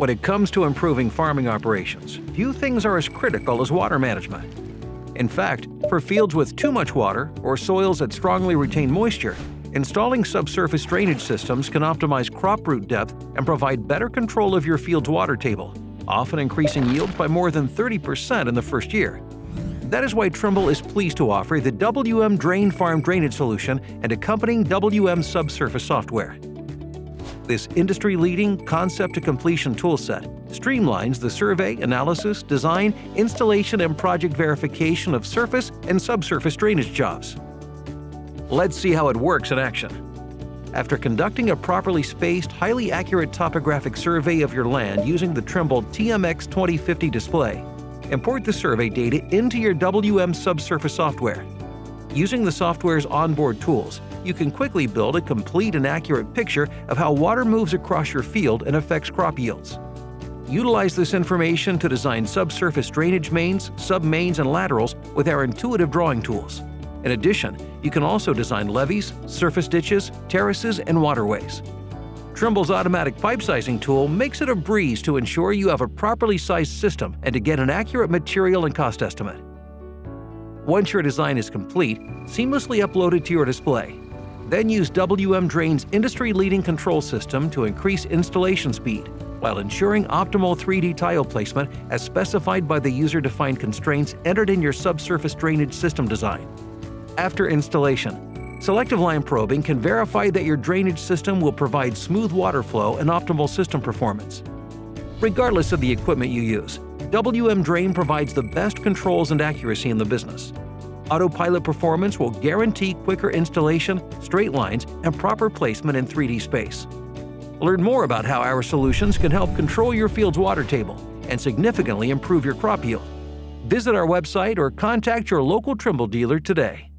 When it comes to improving farming operations, few things are as critical as water management. In fact, for fields with too much water or soils that strongly retain moisture, installing subsurface drainage systems can optimize crop root depth and provide better control of your field's water table, often increasing yields by more than 30% in the first year. That is why Trimble is pleased to offer the WM Drain Farm Drainage Solution and accompanying WM Subsurface software. This industry-leading concept-to-completion toolset streamlines the survey, analysis, design, installation, and project verification of surface and subsurface drainage jobs. Let's see how it works in action. After conducting a properly spaced, highly accurate topographic survey of your land using the Trimble TMX 2050 display, import the survey data into your WM subsurface software. Using the software's onboard tools, you can quickly build a complete and accurate picture of how water moves across your field and affects crop yields. Utilize this information to design subsurface drainage mains, submains, and laterals with our intuitive drawing tools. In addition, you can also design levees, surface ditches, terraces, and waterways. Trimble's automatic pipe sizing tool makes it a breeze to ensure you have a properly sized system and to get an accurate material and cost estimate. Once your design is complete, seamlessly upload it to your display. Then use WM Drain's industry-leading control system to increase installation speed while ensuring optimal 3D tile placement as specified by the user-defined constraints entered in your subsurface drainage system design. After installation, selective line probing can verify that your drainage system will provide smooth water flow and optimal system performance. Regardless of the equipment you use, WM Drain provides the best controls and accuracy in the business. Autopilot performance will guarantee quicker installation, straight lines, and proper placement in 3D space. Learn more about how our solutions can help control your field's water table and significantly improve your crop yield. Visit our website or contact your local Trimble dealer today.